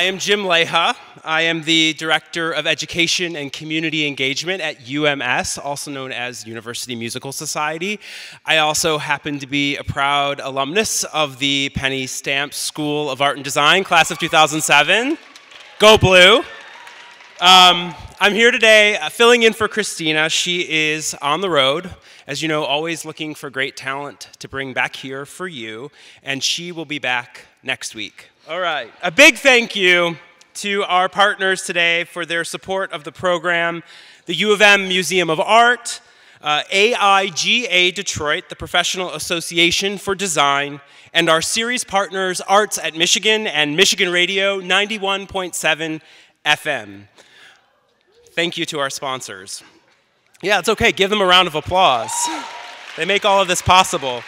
I am Jim Leija. I am the Director of Education and Community Engagement at UMS, also known as University Musical Society. I also happen to be a proud alumnus of the Penny Stamp School of Art and Design, class of 2007. Go Blue! Um, I'm here today uh, filling in for Christina. She is on the road, as you know, always looking for great talent to bring back here for you, and she will be back next week. All right. A big thank you to our partners today for their support of the program the U of M Museum of Art, uh, AIGA Detroit, the Professional Association for Design, and our series partners, Arts at Michigan and Michigan Radio 91.7 FM. Thank you to our sponsors. Yeah, it's okay. Give them a round of applause. They make all of this possible.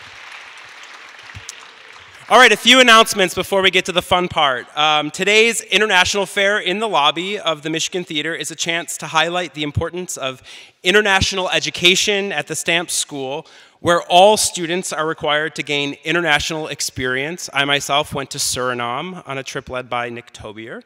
All right, a few announcements before we get to the fun part. Um, today's International Fair in the lobby of the Michigan Theater is a chance to highlight the importance of international education at the Stamps School, where all students are required to gain international experience. I myself went to Suriname on a trip led by Nick Tobier.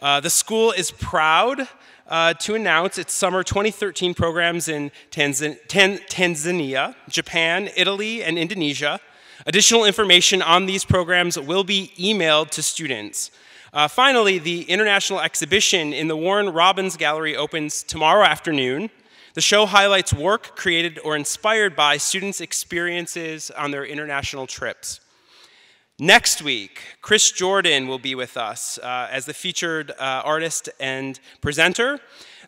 Uh, the school is proud uh, to announce its summer 2013 programs in Tanzan Tanzania, Japan, Italy, and Indonesia. Additional information on these programs will be emailed to students. Uh, finally, the international exhibition in the Warren Robbins Gallery opens tomorrow afternoon. The show highlights work created or inspired by students' experiences on their international trips. Next week, Chris Jordan will be with us uh, as the featured uh, artist and presenter.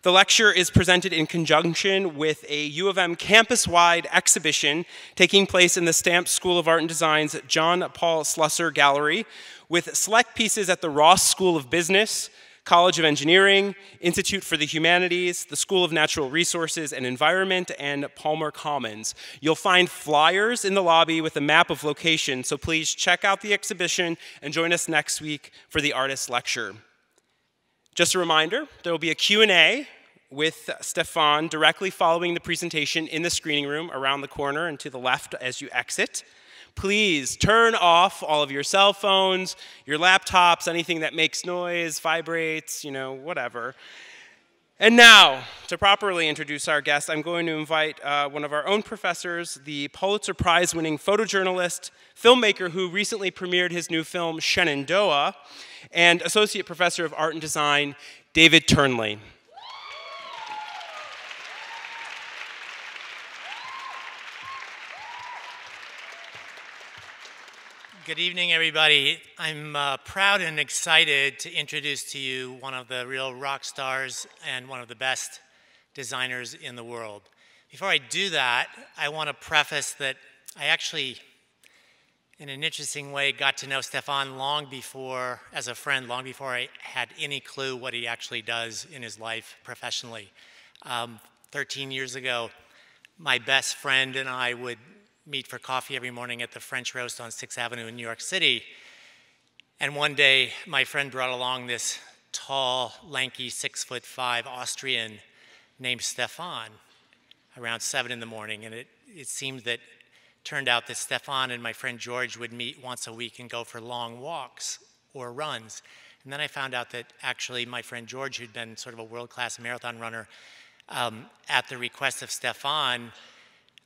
The lecture is presented in conjunction with a U of M campus-wide exhibition taking place in the Stamps School of Art and Design's John Paul Slusser Gallery with select pieces at the Ross School of Business, College of Engineering, Institute for the Humanities, the School of Natural Resources and Environment, and Palmer Commons. You'll find flyers in the lobby with a map of location, so please check out the exhibition and join us next week for the artist lecture. Just a reminder, there will be a Q&A with Stefan directly following the presentation in the screening room around the corner and to the left as you exit. Please turn off all of your cell phones, your laptops, anything that makes noise, vibrates, you know, whatever. And now, to properly introduce our guest, I'm going to invite uh, one of our own professors, the Pulitzer Prize winning photojournalist, filmmaker who recently premiered his new film, Shenandoah, and Associate Professor of Art and Design, David Turnley. Good evening, everybody. I'm uh, proud and excited to introduce to you one of the real rock stars and one of the best designers in the world. Before I do that, I want to preface that I actually, in an interesting way, got to know Stefan long before, as a friend, long before I had any clue what he actually does in his life professionally. Um, 13 years ago, my best friend and I would meet for coffee every morning at the French Roast on 6th Avenue in New York City. And one day, my friend brought along this tall, lanky, six foot five Austrian named Stefan around seven in the morning. And it, it seemed that turned out that Stefan and my friend George would meet once a week and go for long walks or runs. And then I found out that actually my friend George, who'd been sort of a world-class marathon runner, um, at the request of Stefan,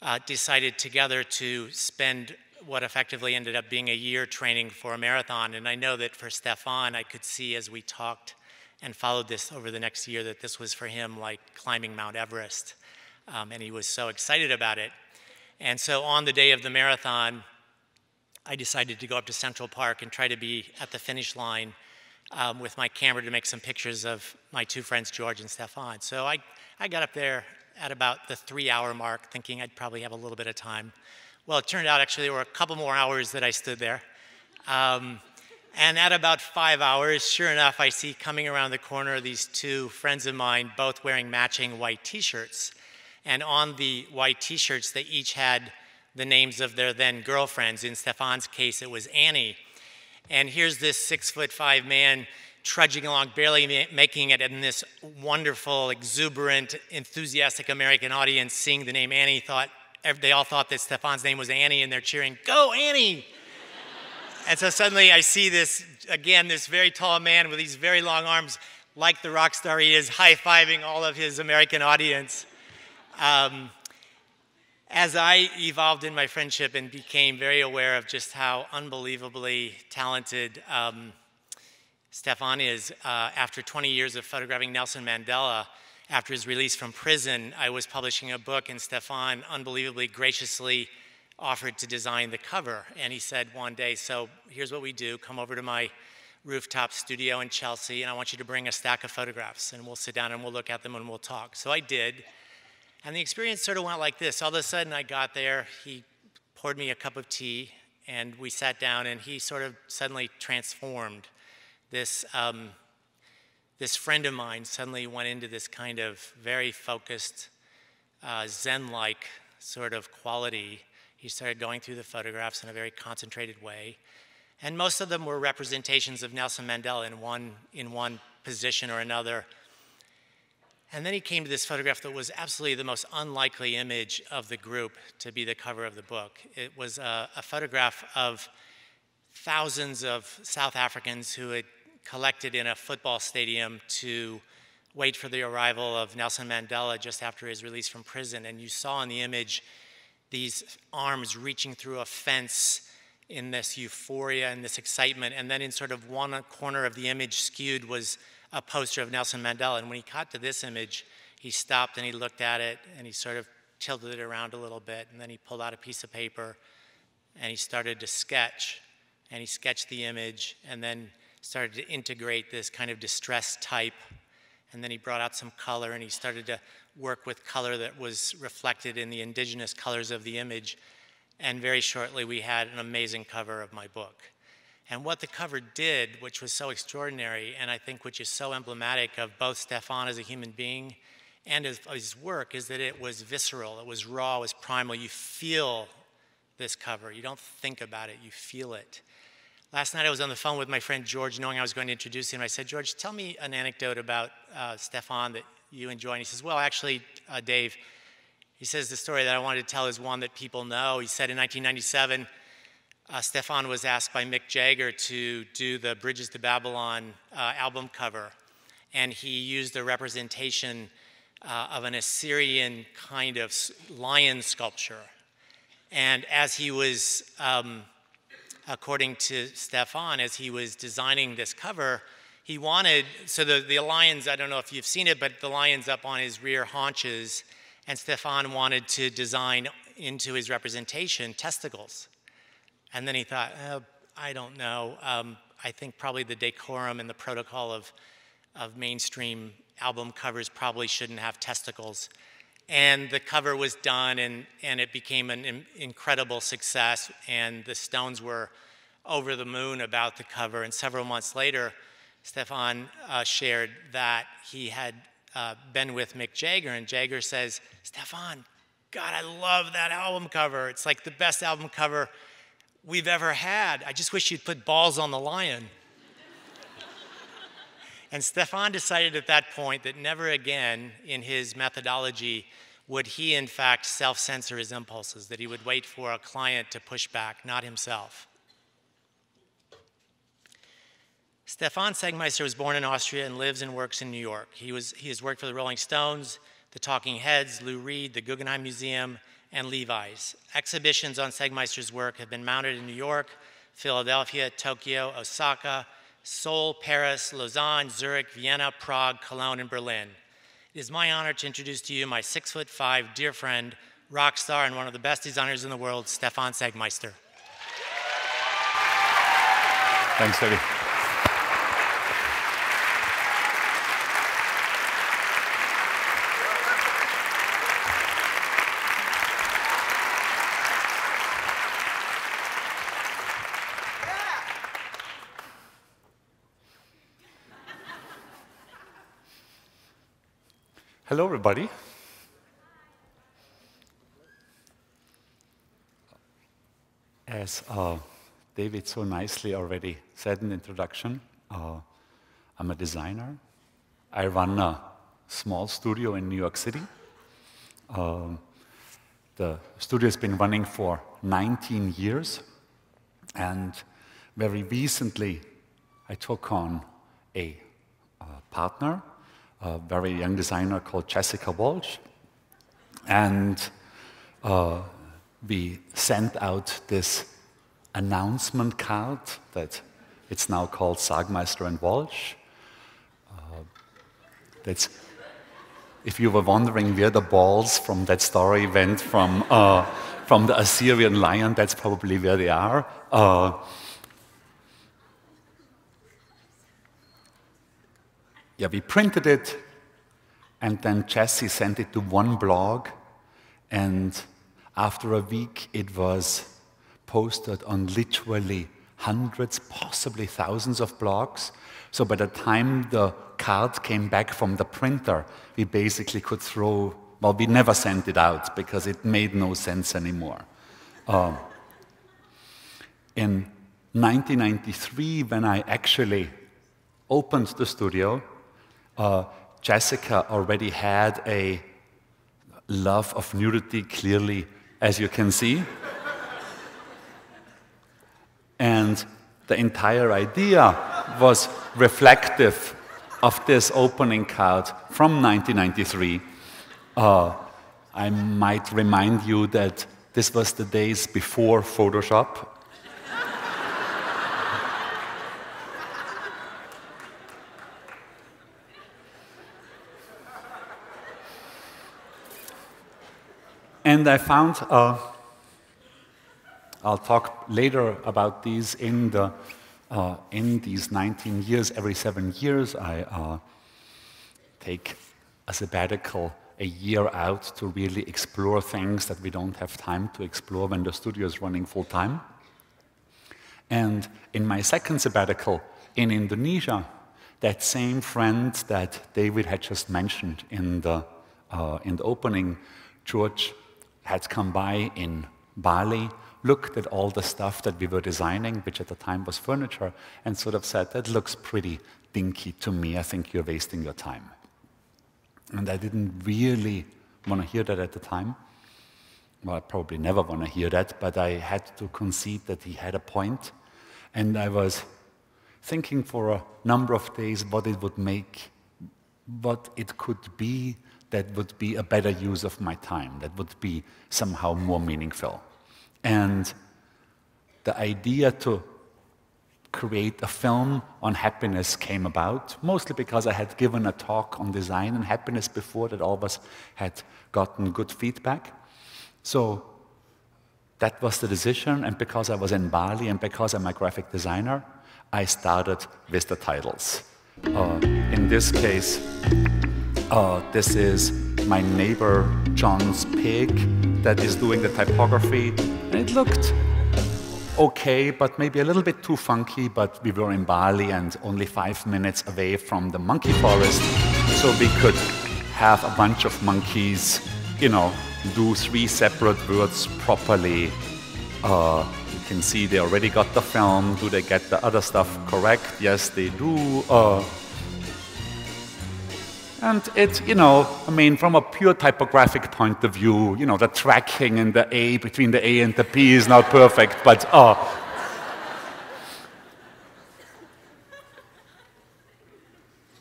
uh, decided together to spend what effectively ended up being a year training for a marathon. And I know that for Stefan, I could see as we talked and followed this over the next year that this was for him like climbing Mount Everest. Um, and he was so excited about it. And so on the day of the marathon, I decided to go up to Central Park and try to be at the finish line um, with my camera to make some pictures of my two friends, George and Stefan. So I, I got up there at about the three hour mark, thinking I'd probably have a little bit of time. Well, it turned out actually there were a couple more hours that I stood there. Um, and at about five hours, sure enough, I see coming around the corner these two friends of mine, both wearing matching white t shirts. And on the white t shirts, they each had the names of their then girlfriends. In Stefan's case, it was Annie. And here's this six foot five man trudging along, barely making it, and this wonderful, exuberant, enthusiastic American audience seeing the name Annie thought, they all thought that Stefan's name was Annie, and they're cheering, Go, Annie! and so suddenly I see this, again, this very tall man with these very long arms, like the rock star he is, high fiving all of his American audience. Um, as I evolved in my friendship and became very aware of just how unbelievably talented um, Stefan is, uh, after 20 years of photographing Nelson Mandela, after his release from prison, I was publishing a book, and Stefan unbelievably graciously offered to design the cover. And he said one day, So here's what we do come over to my rooftop studio in Chelsea, and I want you to bring a stack of photographs, and we'll sit down and we'll look at them and we'll talk. So I did. And the experience sort of went like this. All of a sudden, I got there, he poured me a cup of tea, and we sat down, and he sort of suddenly transformed. This, um, this friend of mine suddenly went into this kind of very focused, uh, Zen like sort of quality. He started going through the photographs in a very concentrated way. And most of them were representations of Nelson Mandela in one, in one position or another and then he came to this photograph that was absolutely the most unlikely image of the group to be the cover of the book. It was a, a photograph of thousands of South Africans who had collected in a football stadium to wait for the arrival of Nelson Mandela just after his release from prison. And you saw in the image these arms reaching through a fence in this euphoria and this excitement. And then in sort of one corner of the image skewed was a poster of Nelson Mandela. And when he got to this image, he stopped and he looked at it and he sort of tilted it around a little bit. And then he pulled out a piece of paper and he started to sketch. And he sketched the image and then started to integrate this kind of distressed type. And then he brought out some color and he started to work with color that was reflected in the indigenous colors of the image. And very shortly, we had an amazing cover of my book. And what the cover did, which was so extraordinary, and I think which is so emblematic of both Stefan as a human being and his, his work, is that it was visceral, it was raw, it was primal. You feel this cover. You don't think about it, you feel it. Last night I was on the phone with my friend George, knowing I was going to introduce him. I said, George, tell me an anecdote about uh, Stefan that you enjoy. And he says, Well, actually, uh, Dave, he says the story that I wanted to tell is one that people know. He said in 1997, uh, Stefan was asked by Mick Jagger to do the Bridges to Babylon uh, album cover, and he used a representation uh, of an Assyrian kind of lion sculpture. And as he was, um, according to Stefan, as he was designing this cover, he wanted, so the, the lions, I don't know if you've seen it, but the lion's up on his rear haunches, and Stefan wanted to design into his representation testicles. And then he thought, oh, I don't know. Um, I think probably the decorum and the protocol of, of mainstream album covers probably shouldn't have testicles. And the cover was done, and, and it became an incredible success. And the Stones were over the moon about the cover. And several months later, Stefan uh, shared that he had uh, been with Mick Jagger, and Jagger says, Stefan, God, I love that album cover. It's like the best album cover we've ever had. I just wish you'd put balls on the lion. And Stefan decided at that point that never again in his methodology would he, in fact, self censor his impulses, that he would wait for a client to push back, not himself. Stefan Sagmeister was born in Austria and lives and works in New York. He, was, he has worked for the Rolling Stones, the Talking Heads, Lou Reed, the Guggenheim Museum, and Levi's. Exhibitions on Sagmeister's work have been mounted in New York, Philadelphia, Tokyo, Osaka, Seoul, Paris, Lausanne, Zurich, Vienna, Prague, Cologne, and Berlin. It is my honor to introduce to you my six foot five dear friend, rock star, and one of the best designers in the world, Stefan Sagmeister. Thanks, Eddie. Hello, everybody. As uh, David so nicely already said in the introduction, uh, I'm a designer. I run a small studio in New York City. Um, the studio has been running for 19 years, and very recently, I took on a uh, partner, a very young designer called Jessica Walsh, and uh, we sent out this announcement card that it's now called Sagmeister and Walsh. Uh, that's if you were wondering where the balls from that story went from, uh, from the Assyrian lion, that's probably where they are. Yeah, we printed it, and then Jesse sent it to one blog, and after a week, it was posted on literally hundreds, possibly thousands of blogs. So by the time the card came back from the printer, we basically could throw, well, we never sent it out because it made no sense anymore. Um, in 1993, when I actually opened the studio, uh, Jessica already had a love of nudity, clearly, as you can see. and the entire idea was reflective of this opening card from 1993. Uh, I might remind you that this was the days before Photoshop. And I found, uh, I'll talk later about these in the uh, in these 19 years, every seven years, I uh, take a sabbatical a year out to really explore things that we don't have time to explore when the studio is running full time. And in my second sabbatical in Indonesia, that same friend that David had just mentioned in the, uh, in the opening, George, had come by in Bali looked at all the stuff that we were designing, which at the time was furniture, and sort of said, that looks pretty dinky to me. I think you're wasting your time. And I didn't really want to hear that at the time. Well, I probably never want to hear that, but I had to concede that he had a point. And I was thinking for a number of days what it would make, what it could be that would be a better use of my time, that would be somehow more meaningful. And the idea to create a film on happiness came about, mostly because I had given a talk on design and happiness before that all of us had gotten good feedback. So that was the decision, and because I was in Bali and because I'm a graphic designer, I started with the titles. Uh, in this case, uh, this is my neighbor John's pig that is doing the typography. And it looked okay, but maybe a little bit too funky, but we were in Bali and only five minutes away from the monkey forest, so we could have a bunch of monkeys, you know, do three separate words properly. Uh, you can see they already got the film. Do they get the other stuff correct? Yes, they do. Uh, and it, you know, I mean, from a pure typographic point of view, you know, the tracking and the A between the A and the P is not perfect, but uh,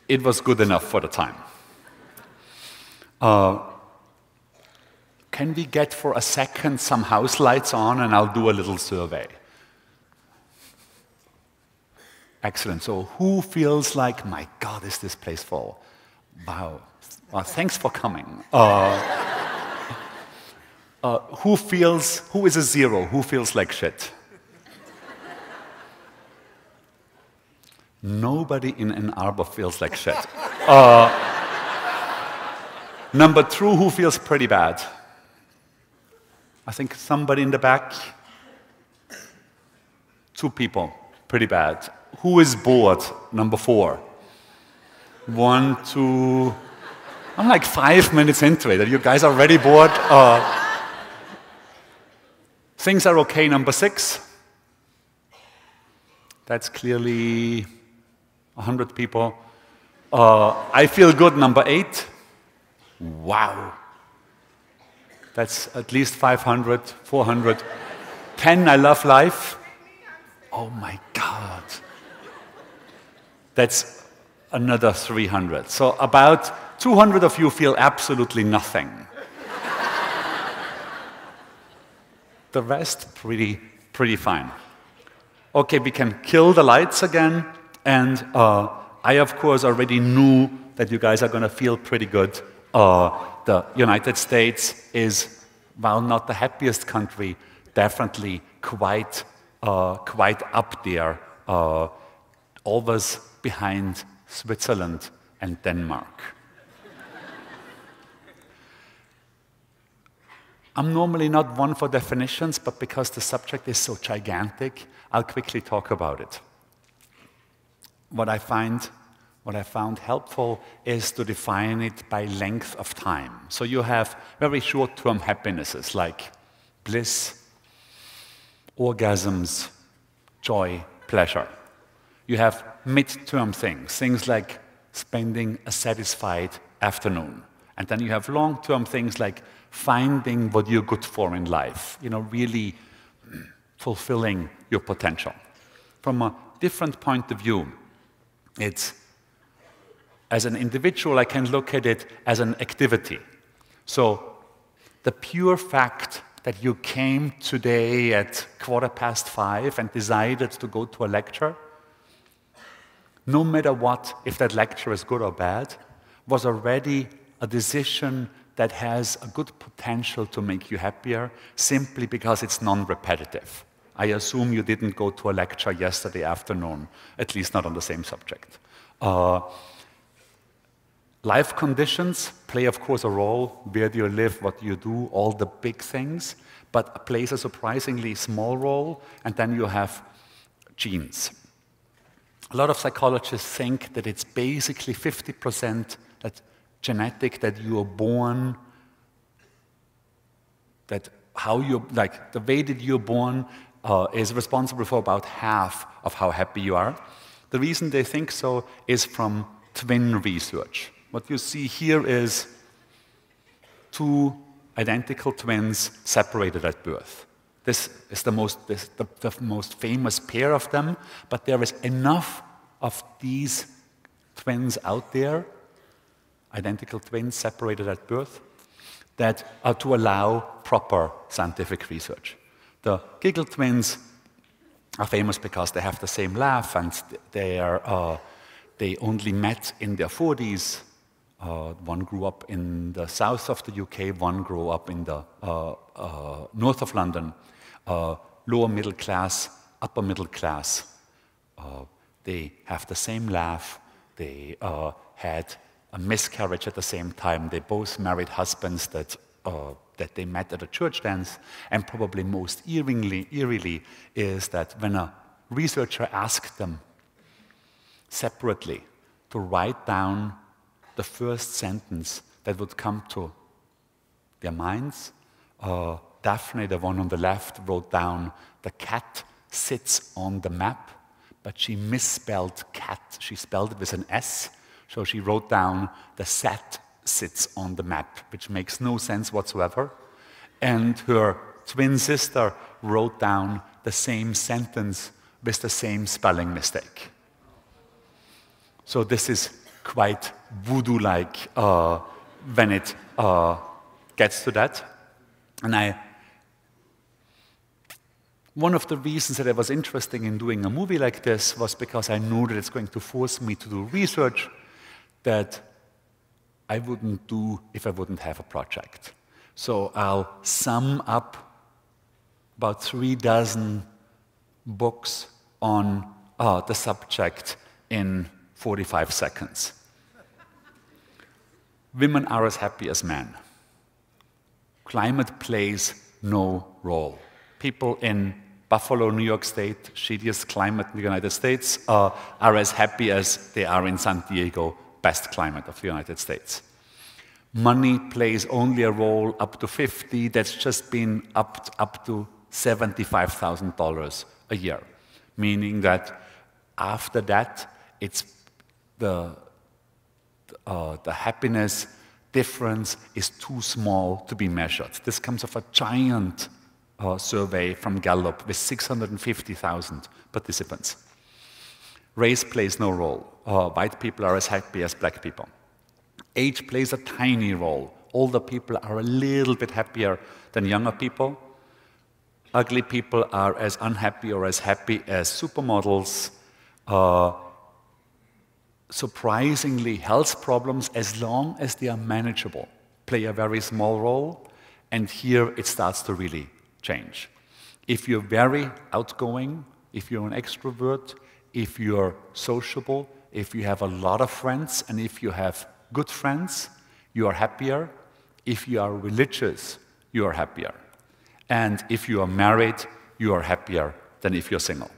it was good enough for the time. Uh, can we get for a second some house lights on and I'll do a little survey? Excellent. So, who feels like, my God, is this place full? Wow. Well, thanks for coming. Uh, uh, who feels, who is a zero? Who feels like shit? Nobody in Ann Arbor feels like shit. Uh, number two, who feels pretty bad? I think somebody in the back. Two people, pretty bad. Who is bored? Number four. One, two. I'm like five minutes into it. You guys are already bored? Uh, things are okay, number six. That's clearly 100 people. Uh, I feel good, number eight. Wow. That's at least 500, 400. 10, I love life. Oh my God. That's another 300. So about 200 of you feel absolutely nothing. the rest, pretty, pretty fine. Okay, we can kill the lights again. And uh, I, of course, already knew that you guys are going to feel pretty good. Uh, the United States is, while not the happiest country, definitely quite, uh, quite up there, uh, always behind Switzerland and Denmark. I'm normally not one for definitions, but because the subject is so gigantic, I'll quickly talk about it. What I find what I found helpful is to define it by length of time. So you have very short-term happinesses like bliss, orgasms, joy, pleasure. You have mid-term things, things like spending a satisfied afternoon. And then you have long-term things like finding what you're good for in life, you know, really fulfilling your potential. From a different point of view, it's as an individual, I can look at it as an activity. So the pure fact that you came today at quarter past five and decided to go to a lecture, no matter what, if that lecture is good or bad, was already a decision that has a good potential to make you happier simply because it's non repetitive. I assume you didn't go to a lecture yesterday afternoon, at least not on the same subject. Uh, life conditions play, of course, a role. Where do you live? What do you do? All the big things. But plays a surprisingly small role. And then you have genes. A lot of psychologists think that it's basically 50% that genetic, that you are born, that how you like the way that you're born uh, is responsible for about half of how happy you are. The reason they think so is from twin research. What you see here is two identical twins separated at birth. This is the most, this, the, the most famous pair of them, but there is enough of these twins out there, identical twins separated at birth, that are to allow proper scientific research. The giggle twins are famous because they have the same laugh and they, are, uh, they only met in their 40s. Uh, one grew up in the south of the UK, one grew up in the uh, uh, north of London. Uh, lower middle class, upper middle class. Uh, they have the same laugh. They had a miscarriage at the same time. They both married husbands that that they met at a church dance, and probably most eerily, eerily is that when a researcher asked them separately to write down the first sentence that would come to their minds, uh, Daphne, the one on the left, wrote down, The cat sits on the map, but she misspelled cat. She spelled it with an S, so she wrote down, The set sits on the map, which makes no sense whatsoever. And her twin sister wrote down the same sentence with the same spelling mistake. So this is quite voodoo like uh, when it uh, gets to that. And I, one of the reasons that I was interesting in doing a movie like this was because I knew that it's going to force me to do research that I wouldn't do if I wouldn't have a project. So I'll sum up about three dozen books on uh, the subject in 45 seconds. Women are as happy as men. Climate plays no role. People in Buffalo, New York State, shittiest climate in the United States, uh, are as happy as they are in San Diego, best climate of the United States. Money plays only a role up to 50, that's just been up, up to $75,000 a year, meaning that after that, it's the, uh, the happiness difference is too small to be measured. This comes of a giant uh, survey from Gallup with 650,000 participants. Race plays no role. Uh, white people are as happy as black people. Age plays a tiny role. Older people are a little bit happier than younger people. Ugly people are as unhappy or as happy as supermodels. Uh, surprisingly, health problems, as long as they are manageable, play a very small role. And here it starts to really change. If you're very outgoing, if you're an extrovert, if you're sociable, if you have a lot of friends, and if you have good friends, you are happier. If you are religious, you are happier. And if you are married, you are happier than if you're single.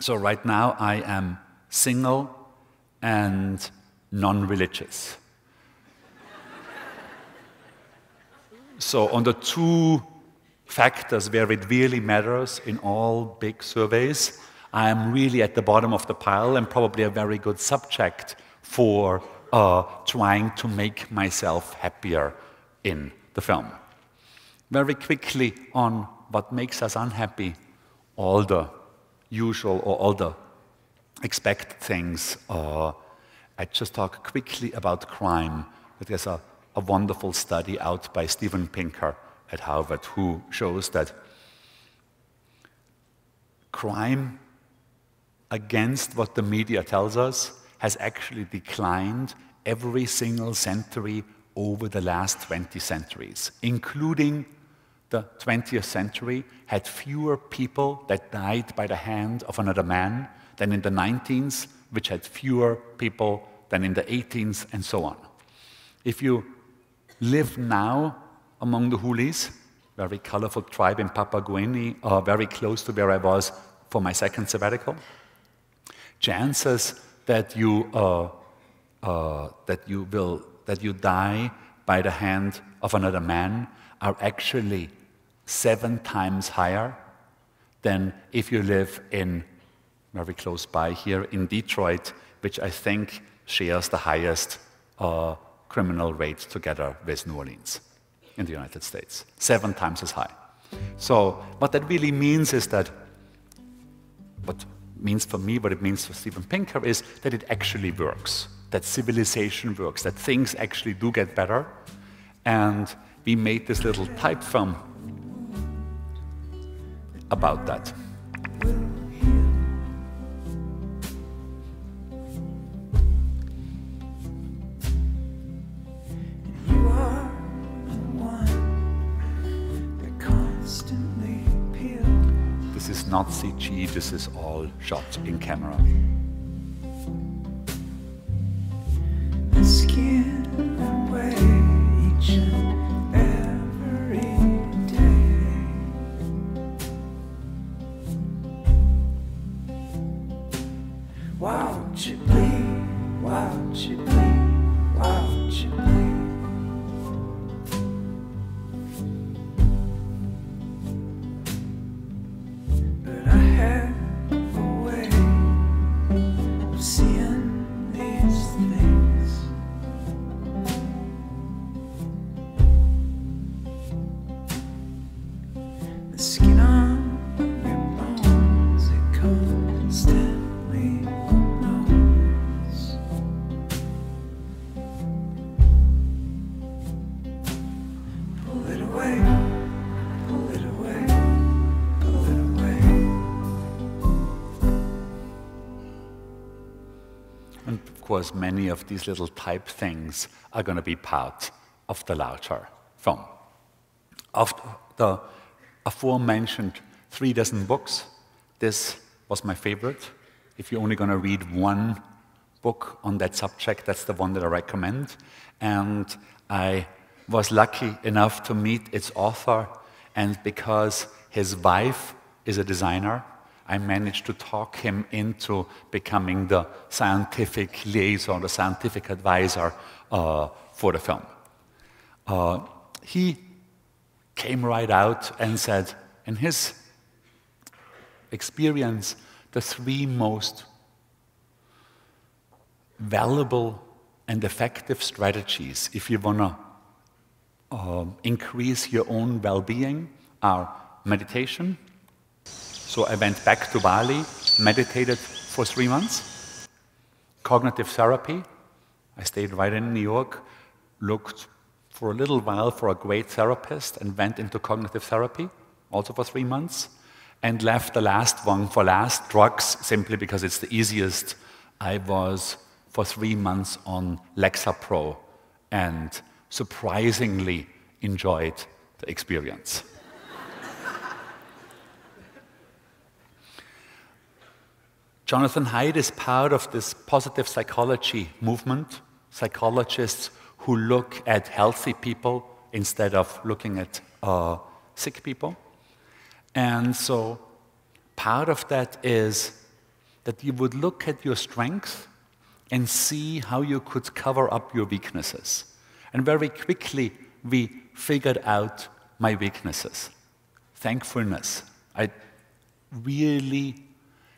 So right now I am single and non-religious. so on the two factors where it really matters in all big surveys, I am really at the bottom of the pile and probably a very good subject for uh, trying to make myself happier in the film. Very quickly on what makes us unhappy, all the usual or all the expected things. Uh, I just talk quickly about crime. There's a, a wonderful study out by Steven Pinker at Harvard who shows that crime against what the media tells us has actually declined every single century over the last 20 centuries, including the 20th century, had fewer people that died by the hand of another man than in the 19th, which had fewer people than in the 18th, and so on. If you live now among the Hulis, very colorful tribe in Papua Guinea, uh, very close to where I was for my second sabbatical, chances that you, uh, uh, that you will that you die by the hand of another man are actually seven times higher than if you live in very close by here in Detroit, which I think shares the highest uh, criminal rate together with New Orleans in the United States, seven times as high. So what that really means is that, what means for me, what it means for Steven Pinker is that it actually works that civilization works, that things actually do get better. And we made this little type film about that. This is not CG, this is all shot in camera. Course, many of these little type things are going to be part of the larger film. Of the aforementioned three dozen books, this was my favorite. If you're only going to read one book on that subject, that's the one that I recommend. And I was lucky enough to meet its author, and because his wife is a designer, I managed to talk him into becoming the scientific liaison, the scientific advisor uh, for the film. Uh, he came right out and said, in his experience, the three most valuable and effective strategies if you want to uh, increase your own well being are meditation. So I went back to Bali, meditated for three months. Cognitive therapy. I stayed right in New York, looked for a little while for a great therapist, and went into cognitive therapy, also for three months, and left the last one for last, drugs, simply because it's the easiest. I was for three months on Lexapro and surprisingly enjoyed the experience. Jonathan Haidt is part of this positive psychology movement, psychologists who look at healthy people instead of looking at uh, sick people. And so part of that is that you would look at your strengths and see how you could cover up your weaknesses. And very quickly, we figured out my weaknesses. Thankfulness. I really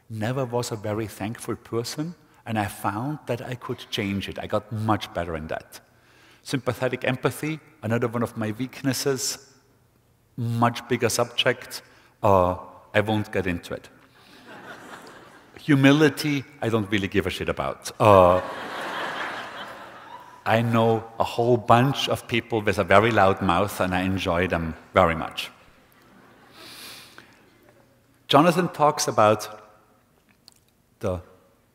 never was a very thankful person, and I found that I could change it. I got much better in that. Sympathetic empathy, another one of my weaknesses, much bigger subject. Uh, I won't get into it. Humility, I don't really give a shit about. Uh, I know a whole bunch of people with a very loud mouth, and I enjoy them very much. Jonathan talks about the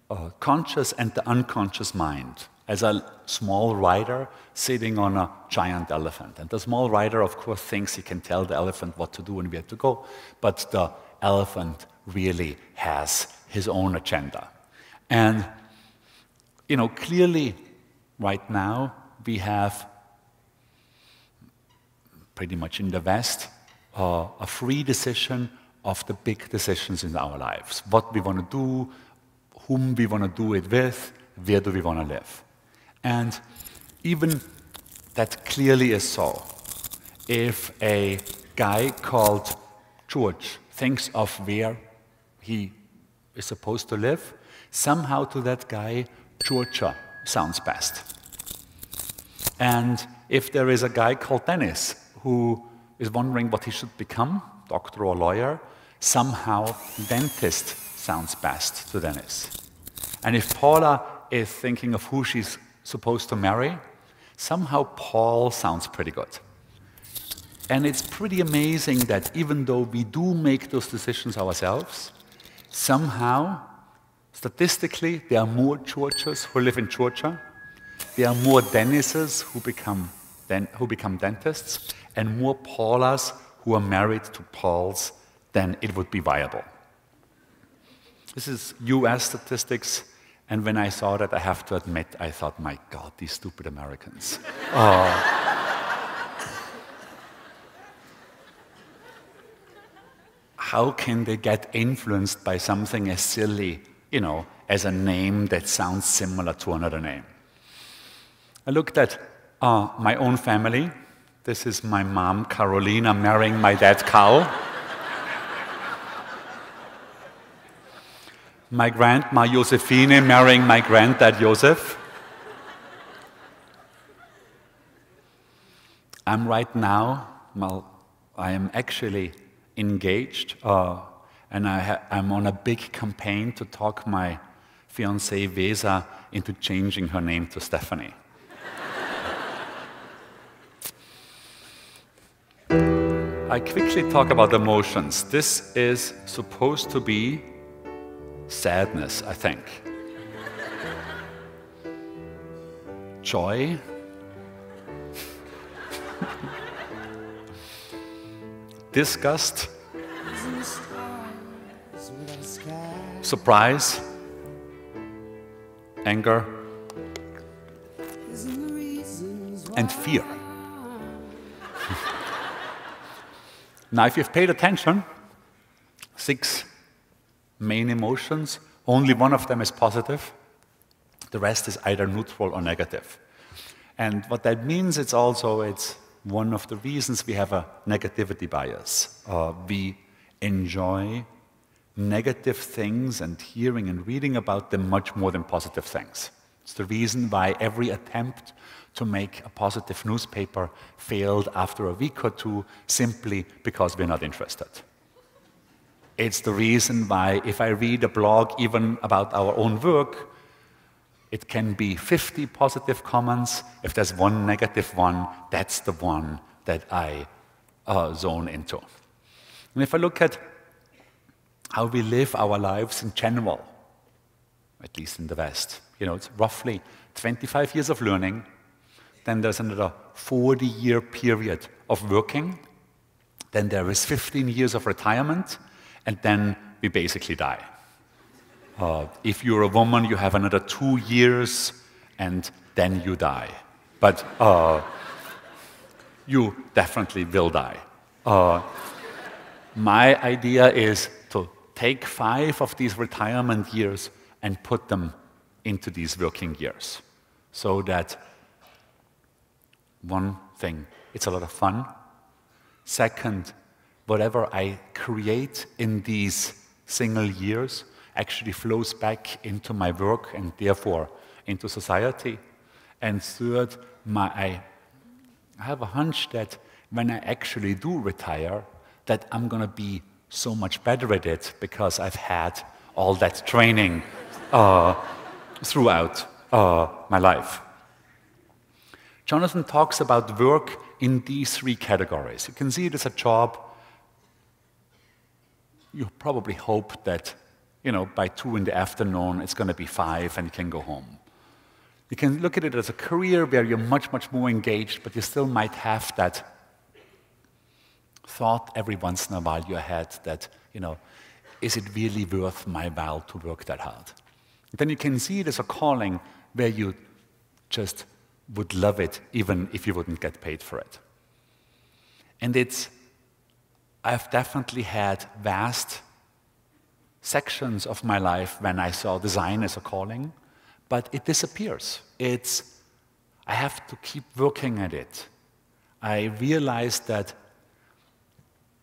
uh, conscious and the unconscious mind as a small rider sitting on a giant elephant. And the small rider, of course, thinks he can tell the elephant what to do and where to go, but the elephant really has his own agenda. And, you know, clearly, right now, we have pretty much in the West uh, a free decision of the big decisions in our lives. What we want to do, whom we want to do it with, where do we want to live. And even that clearly is so. If a guy called George thinks of where he is supposed to live, somehow to that guy, Georgia sounds best. And if there is a guy called Dennis who is wondering what he should become, doctor or lawyer, somehow dentist sounds best to Dennis. And if Paula is thinking of who she's supposed to marry, somehow Paul sounds pretty good. And it's pretty amazing that even though we do make those decisions ourselves, somehow, statistically, there are more Georges who live in Georgia, there are more Dennises who become, who become dentists, and more Paulas who are married to Pauls than it would be viable. This is US statistics, and when I saw that, I have to admit, I thought, my God, these stupid Americans. oh. How can they get influenced by something as silly, you know, as a name that sounds similar to another name? I looked at uh, my own family. This is my mom, Carolina, marrying my dad, Carl. My grandma Josephine marrying my granddad Joseph. I'm right now, well, I am actually engaged, uh, and I am on a big campaign to talk my fiancée Vesa into changing her name to Stephanie. I quickly talk about emotions. This is supposed to be sadness, I think. Joy. Disgust. Surprise. Anger. And fear. now, if you've paid attention, six main emotions. Only one of them is positive. The rest is either neutral or negative. And what that means, it's also it's one of the reasons we have a negativity bias. Uh, we enjoy negative things and hearing and reading about them much more than positive things. It's the reason why every attempt to make a positive newspaper failed after a week or two simply because we're not interested. It's the reason why, if I read a blog even about our own work, it can be 50 positive comments. If there's one negative one, that's the one that I uh, zone into. And if I look at how we live our lives in general, at least in the West, you know, it's roughly 25 years of learning, then there's another 40 year period of working, then there is 15 years of retirement, and then we basically die. Uh, if you're a woman, you have another two years, and then you die. But uh, you definitely will die. Uh, my idea is to take five of these retirement years and put them into these working years so that one thing, it's a lot of fun. Second, whatever I create in these single years actually flows back into my work and therefore into society. And third, my, I have a hunch that when I actually do retire, that I'm going to be so much better at it because I've had all that training uh, throughout uh, my life. Jonathan talks about work in these three categories. You can see it as a job. You probably hope that, you know, by two in the afternoon it's going to be five and you can go home. You can look at it as a career where you're much, much more engaged, but you still might have that thought every once in a while you had that, you know, is it really worth my while to work that hard? Then you can see it as a calling where you just would love it even if you wouldn't get paid for it. And it's, I've definitely had vast sections of my life when I saw design as a calling, but it disappears. It's, I have to keep working at it. I realized that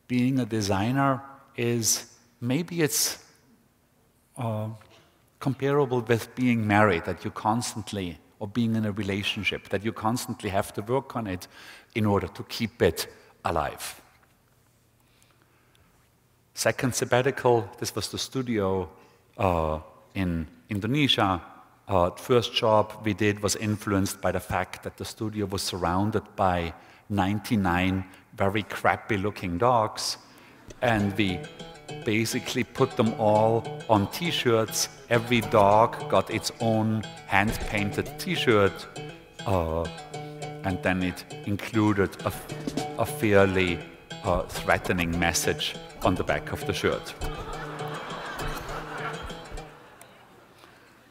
being a designer is maybe it's uh, comparable with being married, that you constantly, or being in a relationship, that you constantly have to work on it in order to keep it alive. Second sabbatical, this was the studio uh, in Indonesia. Uh, first job we did was influenced by the fact that the studio was surrounded by 99 very crappy looking dogs, and we basically put them all on t shirts. Every dog got its own hand painted t shirt, uh, and then it included a, a fairly uh, threatening message on the back of the shirt.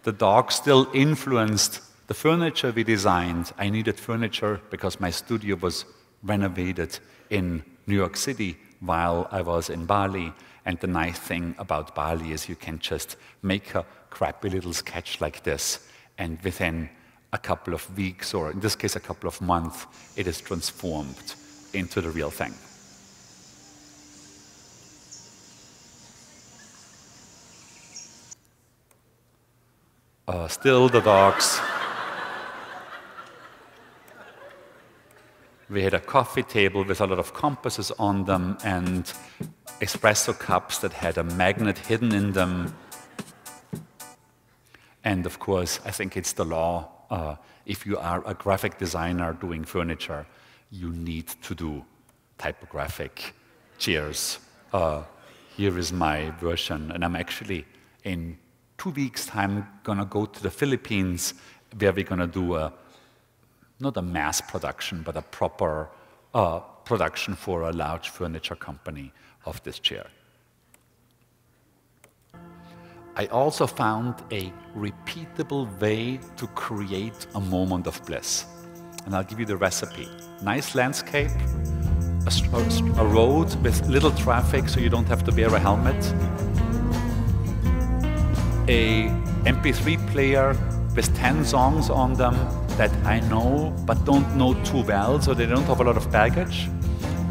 The dog still influenced the furniture we designed. I needed furniture because my studio was renovated in New York City while I was in Bali. And the nice thing about Bali is you can just make a crappy little sketch like this, and within a couple of weeks, or in this case, a couple of months, it is transformed into the real thing. Uh, still the dogs. We had a coffee table with a lot of compasses on them and espresso cups that had a magnet hidden in them. And of course, I think it's the law. Uh, if you are a graphic designer doing furniture, you need to do typographic chairs. Uh, here is my version, and I'm actually in two weeks' time gonna go to the Philippines where we're gonna do a not a mass production, but a proper uh, production for a large furniture company of this chair. I also found a repeatable way to create a moment of bliss. And I'll give you the recipe. Nice landscape, a, a road with little traffic so you don't have to wear a helmet, a MP3 player with 10 songs on them that I know but don't know too well, so they don't have a lot of baggage.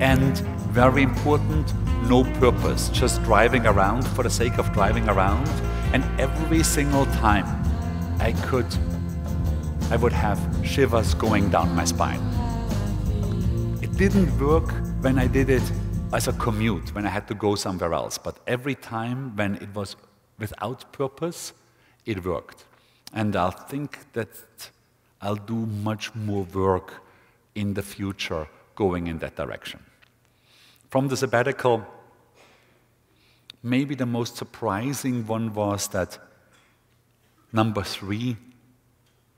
And very important, no purpose, just driving around for the sake of driving around. And every single time I could I would have shivers going down my spine. It didn't work when I did it as a commute, when I had to go somewhere else, but every time when it was without purpose, it worked. And I think that I'll do much more work in the future going in that direction. From the sabbatical, maybe the most surprising one was that number three,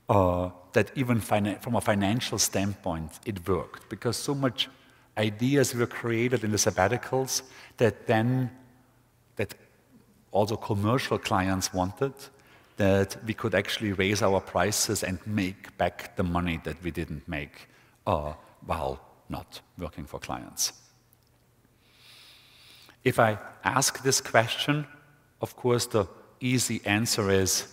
uh, that even from a financial standpoint, it worked because so much ideas were created in the sabbaticals that then also commercial clients wanted that we could actually raise our prices and make back the money that we didn't make uh, while not working for clients. If I ask this question, of course, the easy answer is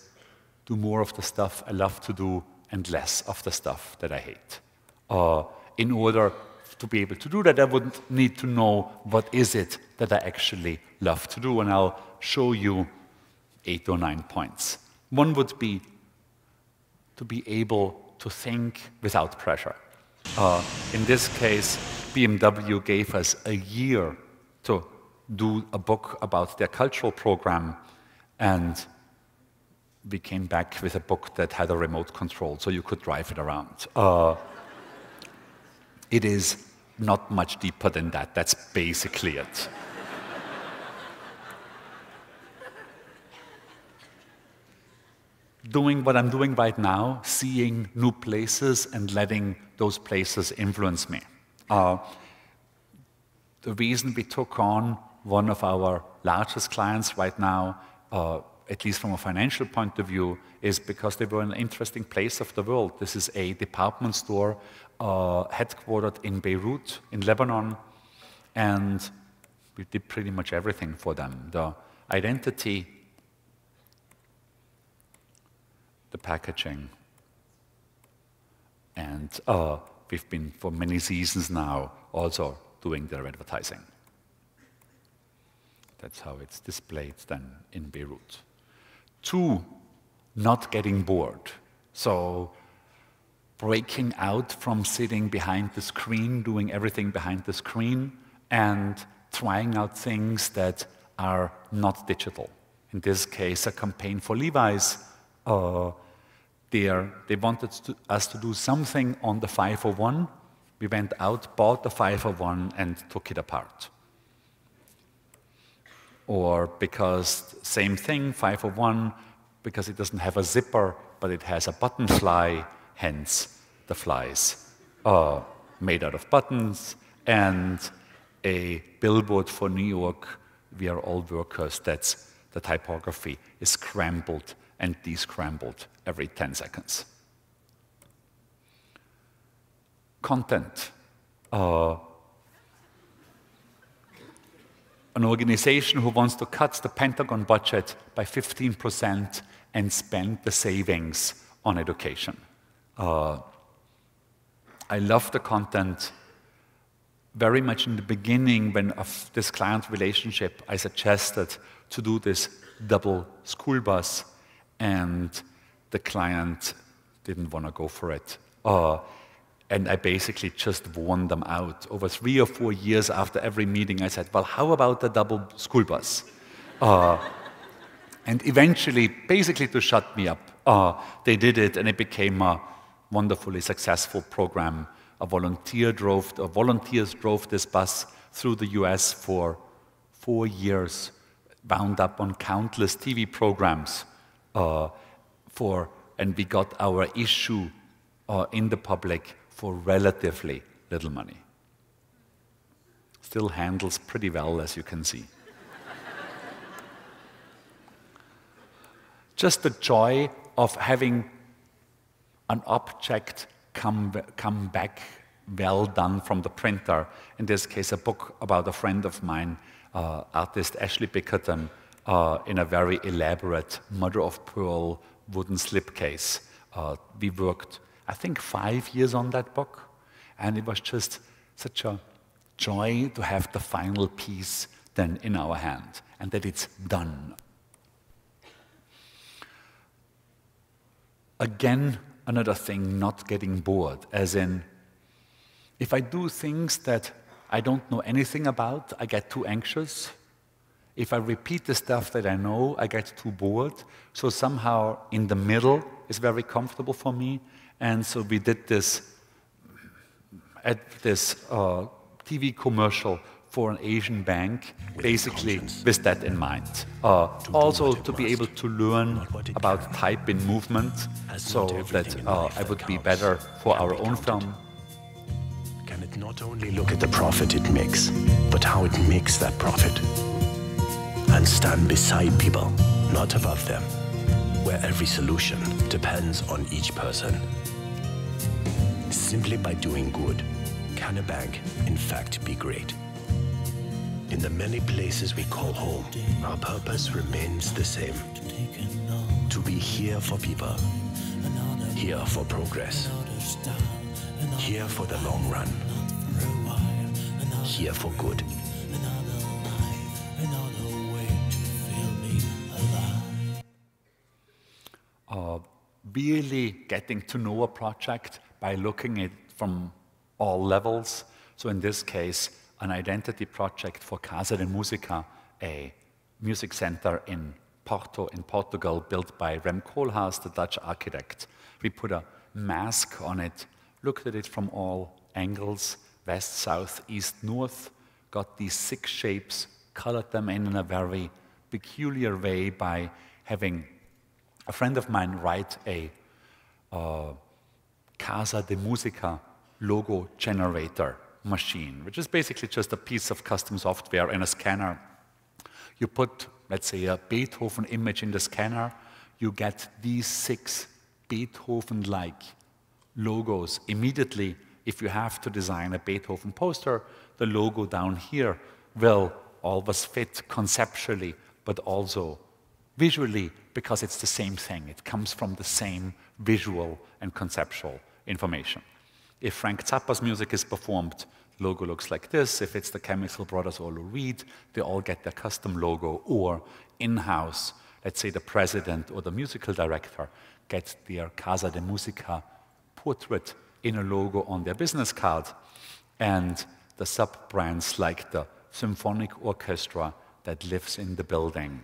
do more of the stuff I love to do and less of the stuff that I hate. Uh, in order to be able to do that, I would need to know what is it that I actually love to do, and I'll show you eight or nine points. One would be to be able to think without pressure. Uh, in this case, BMW gave us a year to do a book about their cultural program, and we came back with a book that had a remote control, so you could drive it around. Uh, it is not much deeper than that. That's basically it. doing what I'm doing right now, seeing new places and letting those places influence me. Uh, the reason we took on one of our largest clients right now, uh, at least from a financial point of view, is because they were in an interesting place of the world. This is a department store uh, headquartered in Beirut, in Lebanon, and we did pretty much everything for them. The identity, the packaging, and uh, we've been for many seasons now also doing their advertising. That's how it's displayed then in Beirut. Two, not getting bored. So breaking out from sitting behind the screen, doing everything behind the screen, and trying out things that are not digital. In this case, a campaign for Levi's. Uh, they wanted to, us to do something on the 501. We went out, bought the 501, and took it apart. Or because, same thing, 501, because it doesn't have a zipper, but it has a button fly, hence the flies are made out of buttons, and a billboard for New York, we are all workers, that's the typography is scrambled and descrambled every 10 seconds. Content. Uh, an organization who wants to cut the Pentagon budget by 15% and spend the savings on education. Uh, I love the content very much in the beginning when of this client relationship, I suggested to do this double school bus and the client didn't want to go for it. Uh, and I basically just warned them out. Over three or four years after every meeting, I said, well, how about the double school bus? Uh, and eventually, basically to shut me up, uh, they did it and it became a wonderfully successful program. A volunteer drove, volunteers drove this bus through the US for four years, bound up on countless TV programs uh, for, and we got our issue uh, in the public for relatively little money. Still handles pretty well, as you can see. Just the joy of having an object come, come back well done from the printer. In this case, a book about a friend of mine, uh, artist Ashley Bickerton, uh, in a very elaborate mother of pearl wooden slipcase. Uh, we worked, I think, five years on that book, and it was just such a joy to have the final piece then in our hand and that it's done. Again, another thing, not getting bored, as in, if I do things that I don't know anything about, I get too anxious. If I repeat the stuff that I know, I get too bored. So somehow in the middle is very comfortable for me. And so we did this at this uh, TV commercial for an Asian bank, basically with that in mind. Uh, also to be able to learn about type in movement so that uh, I would be better for our own film. Can it not only look at the profit it makes, but how it makes that profit? And stand beside people, not above them, where every solution depends on each person. Simply by doing good, can a bank in fact be great? In the many places we call home, our purpose remains the same. To be here for people, here for progress, here for the long run, here for good. Uh, really getting to know a project by looking at it from all levels. So in this case, an identity project for Casa de Musica, a music center in Porto, in Portugal, built by Rem Koolhaas, the Dutch architect. We put a mask on it, looked at it from all angles, west, south, east, north, got these six shapes, colored them in, in a very peculiar way by having a friend of mine write a uh, Casa de Musica logo generator machine, which is basically just a piece of custom software in a scanner. You put, let's say, a Beethoven image in the scanner, you get these six Beethoven-like logos immediately. If you have to design a Beethoven poster, the logo down here will always fit conceptually, but also visually, because it's the same thing. It comes from the same visual and conceptual information. If Frank Zappa's music is performed, logo looks like this. If it's the Chemical Brothers or Lou Reed, they all get their custom logo. Or in-house, let's say the president or the musical director gets their Casa de Musica portrait in a logo on their business card. And the sub-brands like the symphonic orchestra that lives in the building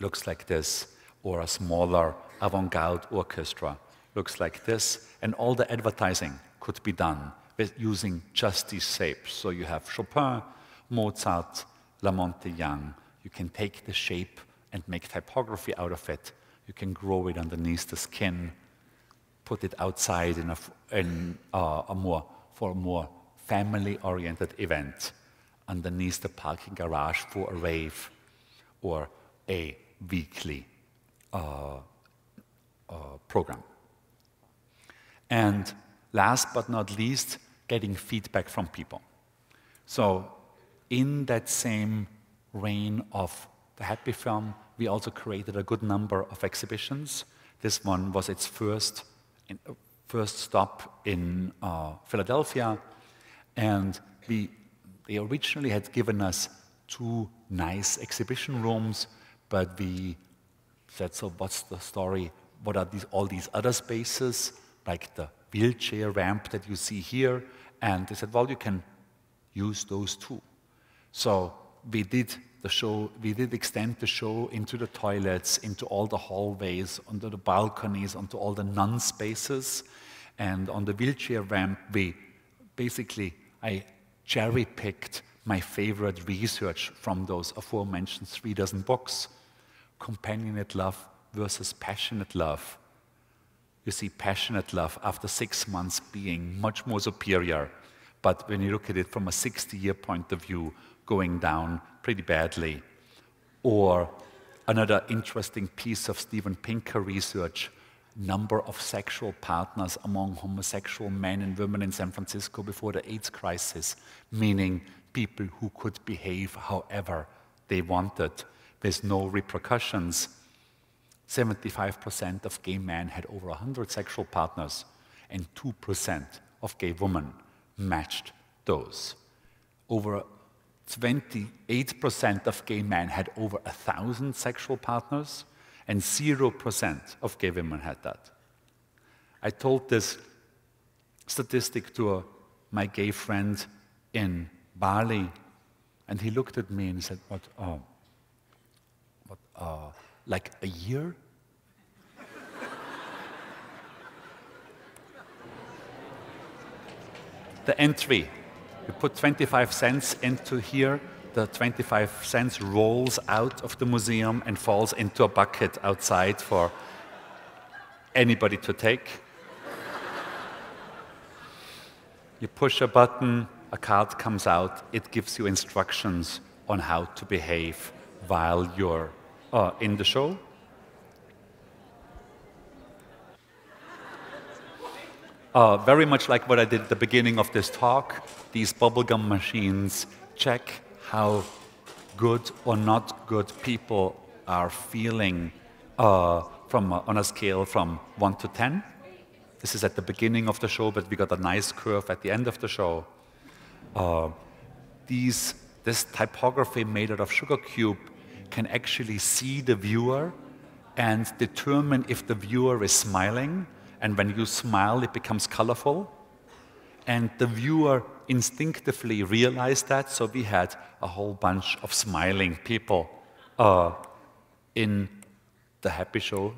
looks like this, or a smaller avant-garde orchestra looks like this, and all the advertising could be done with using just these shapes. So you have Chopin, Mozart, La Monte Young. You can take the shape and make typography out of it. You can grow it underneath the skin, put it outside in a, in, uh, a more, for a more family-oriented event, underneath the parking garage for a rave or a weekly uh, uh, program. And last but not least, getting feedback from people. So in that same reign of the Happy Film, we also created a good number of exhibitions. This one was its first, in, first stop in uh, Philadelphia, and we, they originally had given us two nice exhibition rooms, but we said, so what's the story? What are these, all these other spaces? Like the wheelchair ramp that you see here. And they said, well, you can use those too. So we did the show, we did extend the show into the toilets, into all the hallways, onto the balconies, onto all the nun spaces. And on the wheelchair ramp, we basically, I cherry picked my favorite research from those aforementioned three dozen books Companionate Love versus Passionate Love you see passionate love after six months being much more superior. But when you look at it from a 60 year point of view, going down pretty badly. Or another interesting piece of Steven Pinker research number of sexual partners among homosexual men and women in San Francisco before the AIDS crisis, meaning people who could behave however they wanted with no repercussions 75% of gay men had over 100 sexual partners, and 2% of gay women matched those. Over 28% of gay men had over 1,000 sexual partners, and 0% of gay women had that. I told this statistic to a, my gay friend in Bali, and he looked at me and said, What, uh, what uh, like a year? the entry, you put 25 cents into here, the 25 cents rolls out of the museum and falls into a bucket outside for anybody to take. you push a button, a card comes out, it gives you instructions on how to behave while you're in the show. Uh, very much like what I did at the beginning of this talk, these bubblegum machines check how good or not good people are feeling uh, from, uh, on a scale from 1 to 10. This is at the beginning of the show, but we got a nice curve at the end of the show. Uh, these, this typography made out of sugar cube can actually see the viewer and determine if the viewer is smiling. And when you smile, it becomes colorful. And the viewer instinctively realized that, so we had a whole bunch of smiling people uh, in the Happy Show.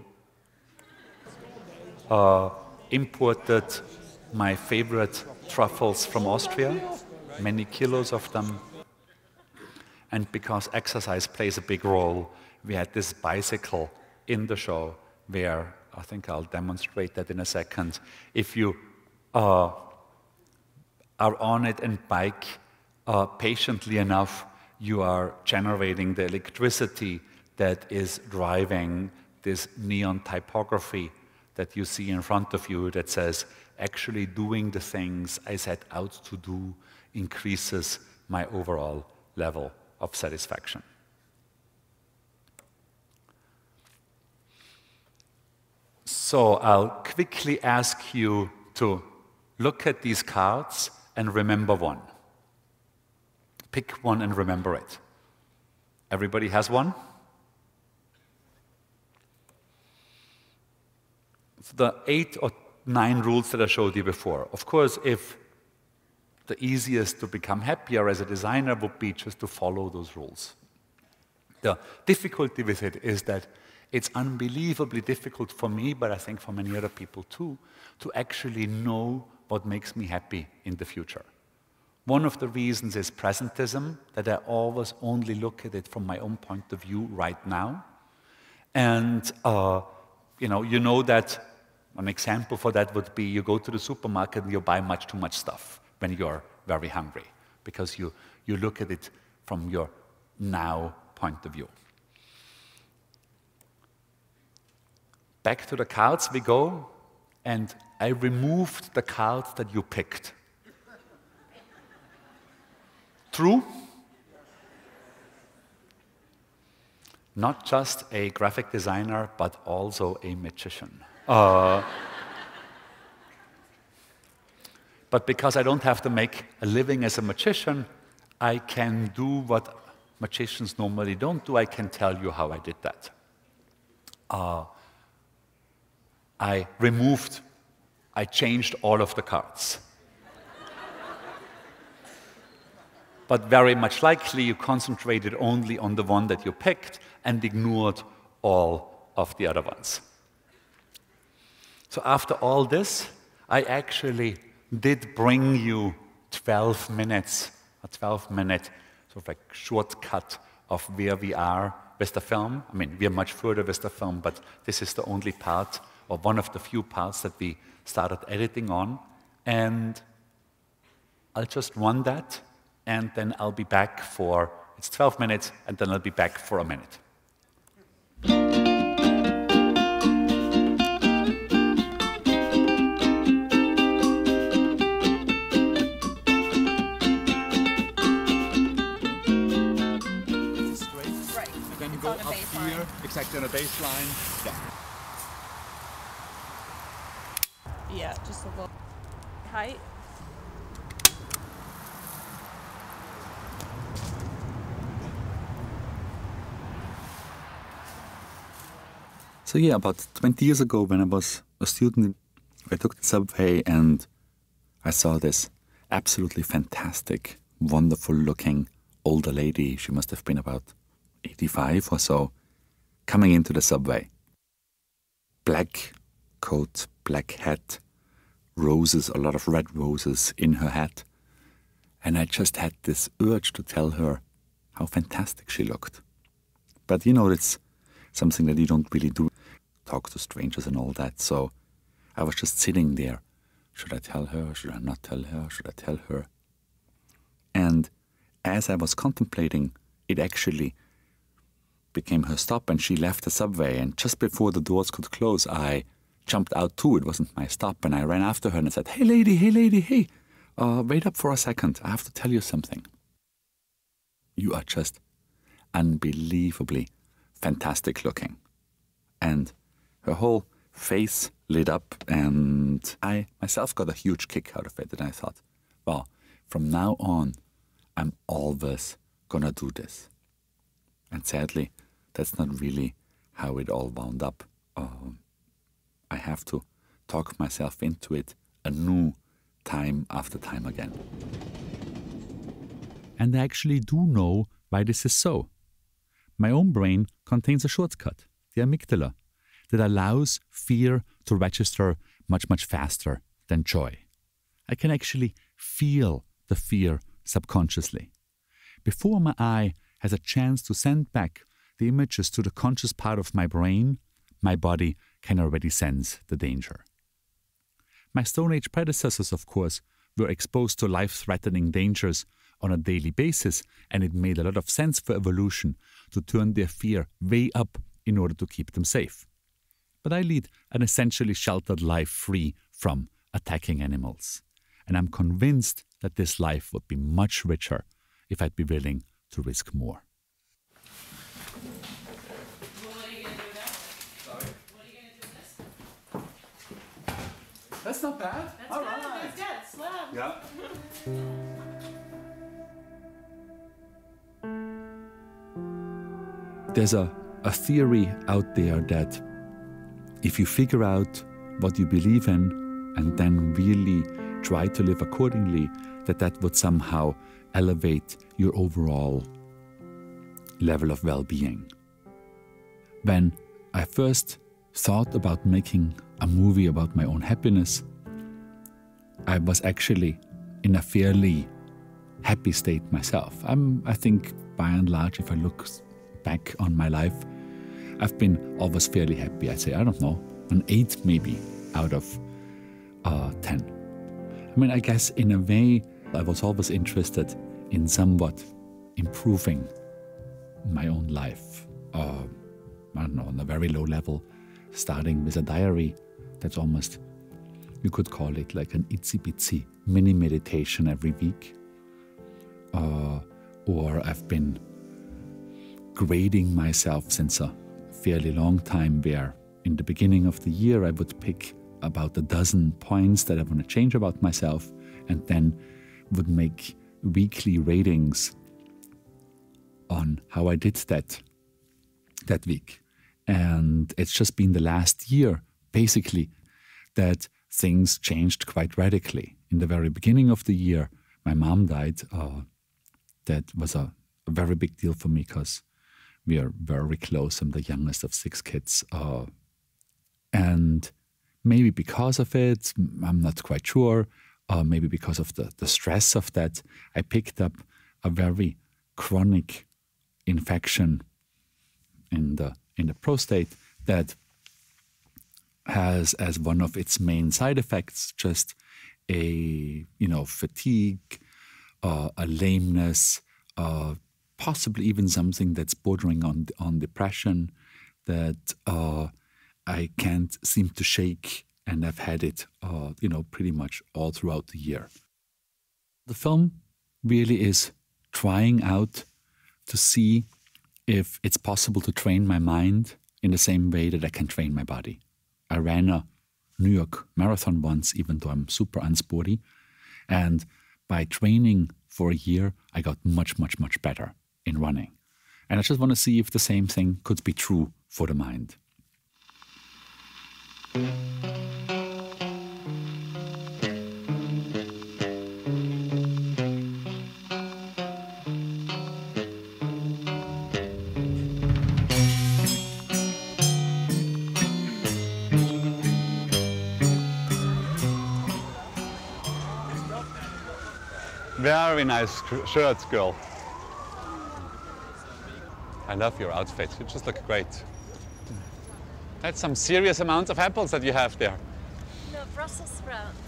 Uh, imported my favorite truffles from Austria, many kilos of them. And because exercise plays a big role, we had this bicycle in the show where I think I'll demonstrate that in a second. If you uh, are on it and bike uh, patiently enough, you are generating the electricity that is driving this neon typography that you see in front of you that says, actually doing the things I set out to do increases my overall level of satisfaction. So I'll quickly ask you to look at these cards and remember one. Pick one and remember it. Everybody has one? The eight or nine rules that I showed you before. Of course, if the easiest to become happier as a designer would be just to follow those rules. The difficulty with it is that it's unbelievably difficult for me, but I think for many other people too, to actually know what makes me happy in the future. One of the reasons is presentism, that I always only look at it from my own point of view right now. And uh, you know, you know that an example for that would be you go to the supermarket and you buy much too much stuff when you're very hungry because you, you look at it from your now point of view. Back to the cards we go, and I removed the cards that you picked. True? Not just a graphic designer, but also a magician. Uh, but because I don't have to make a living as a magician, I can do what magicians normally don't do. I can tell you how I did that. Uh, I removed, I changed all of the cards. but very much likely you concentrated only on the one that you picked and ignored all of the other ones. So after all this, I actually did bring you 12 minutes, a 12 minute sort of like shortcut of where we are with the film. I mean, we are much further with the film, but this is the only part, or one of the few parts that we started editing on. And I'll just run that, and then I'll be back for, it's 12 minutes, and then I'll be back for a minute. Baseline. Yeah. Yeah, just a little height. So yeah, about 20 years ago when I was a student I took the subway and I saw this absolutely fantastic, wonderful looking older lady. She must have been about 85 or so, coming into the subway. Black coat, black hat, roses, a lot of red roses in her hat. And I just had this urge to tell her how fantastic she looked. But you know, it's something that you don't really do talk to strangers and all that. So I was just sitting there. Should I tell her? Should I not tell her? Should I tell her? And as I was contemplating, it actually became her stop and she left the subway. And just before the doors could close, I jumped out too. It wasn't my stop. And I ran after her and I said, Hey, lady, hey, lady, hey, uh, wait up for a second. I have to tell you something. You are just unbelievably fantastic looking. And her whole face lit up, and I myself got a huge kick out of it. And I thought, well, from now on, I'm always gonna do this. And sadly, that's not really how it all wound up. Um, I have to talk myself into it anew time after time again. And I actually do know why this is so. My own brain contains a shortcut, the amygdala, that allows fear to register much, much faster than joy. I can actually feel the fear subconsciously. Before my eye has a chance to send back the images to the conscious part of my brain, my body can already sense the danger. My Stone Age predecessors, of course, were exposed to life threatening dangers on a daily basis, and it made a lot of sense for evolution to turn their fear way up in order to keep them safe. But I lead an essentially sheltered life free from attacking animals, and I'm convinced that this life would be much richer if I'd be willing to risk more. That's not bad. That's All good. right. That's good. Yeah. There's a, a theory out there that if you figure out what you believe in and then really try to live accordingly, that that would somehow elevate your overall level of well-being. When I first thought about making a movie about my own happiness, I was actually in a fairly happy state myself. I'm, I think, by and large, if I look back on my life, I've been always fairly happy. I'd say, I don't know, an eight maybe out of uh, 10. I mean, I guess in a way, I was always interested in somewhat improving my own life. Uh, I don't know, on a very low level, starting with a diary that's almost, you could call it like an itsy bitsy mini meditation every week. Uh, or I've been grading myself since a fairly long time, where in the beginning of the year I would pick about a dozen points that I want to change about myself and then would make weekly ratings on how I did that that week. And it's just been the last year, basically, that things changed quite radically. In the very beginning of the year, my mom died. Uh, that was a, a, very big deal for me because we are very close. I'm the youngest of six kids. Uh, and maybe because of it, I'm not quite sure, uh, maybe because of the, the stress of that, I picked up a very chronic infection in the in the prostate that has as one of its main side effects just a you know fatigue, uh, a lameness, uh, possibly even something that's bordering on on depression that uh, I can't seem to shake, and I've had it uh, you know pretty much all throughout the year. The film really is trying out to see if it's possible to train my mind in the same way that I can train my body. I ran a New York marathon once, even though I'm super unsporty. And by training for a year, I got much, much, much better in running. And I just want to see if the same thing could be true for the mind. Very nice shirts, girl. I love your outfit. You just look great. That's some serious amounts of apples that you have there. No, Brussels sprouts.